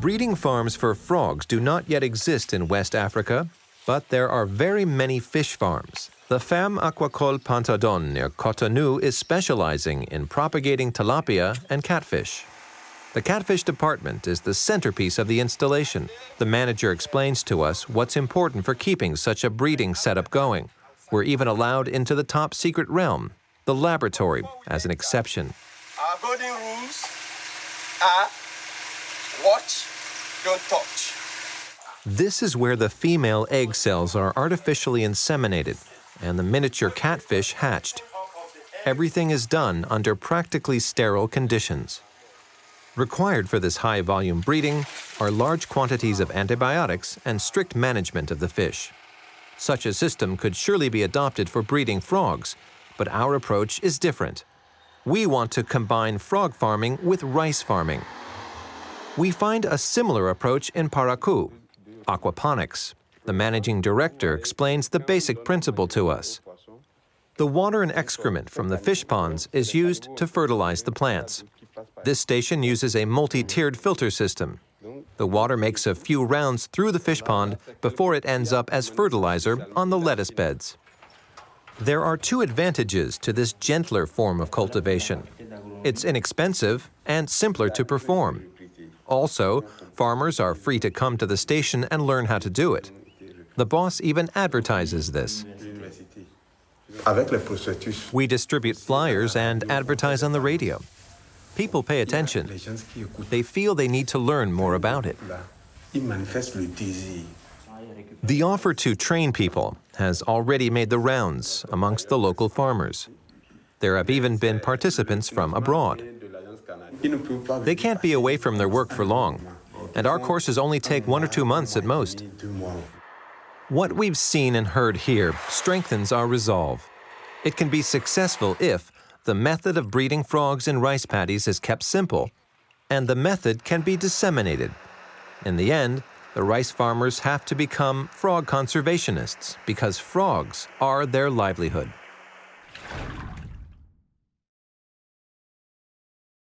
Breeding farms for frogs do not yet exist in West Africa, but there are very many fish farms. The Ferme Aquacole Pantadon near Cotonou is specializing in propagating tilapia and catfish. The catfish department is the centerpiece of the installation. The manager explains to us what's important for keeping such a breeding setup going. We're even allowed into the top secret realm, the laboratory, as an exception. Our golden rules are watch, don't touch. This is where the female egg cells are artificially inseminated and the miniature catfish hatched. Everything is done under practically sterile conditions. Required for this high volume breeding are large quantities of antibiotics and strict management of the fish. Such a system could surely be adopted for breeding frogs, but our approach is different. We want to combine frog farming with rice farming. We find a similar approach in Parakou, aquaponics. The managing director explains the basic principle to us. The water and excrement from the fish ponds is used to fertilize the plants. This station uses a multi-tiered filter system. The water makes a few rounds through the fish pond before it ends up as fertilizer on the lettuce beds. There are two advantages to this gentler form of cultivation. It's inexpensive and simpler to perform. Also, farmers are free to come to the station and learn how to do it. The boss even advertises this. We distribute flyers and advertise on the radio. People pay attention. They feel they need to learn more about it. The offer to train people has already made the rounds amongst the local farmers. There have even been participants from abroad. They can't be away from their work for long, and our courses only take one or two months at most. What we've seen and heard here strengthens our resolve. It can be successful if the method of breeding frogs in rice paddies is kept simple, and the method can be disseminated. In the end, the rice farmers have to become frog conservationists because frogs are their livelihood.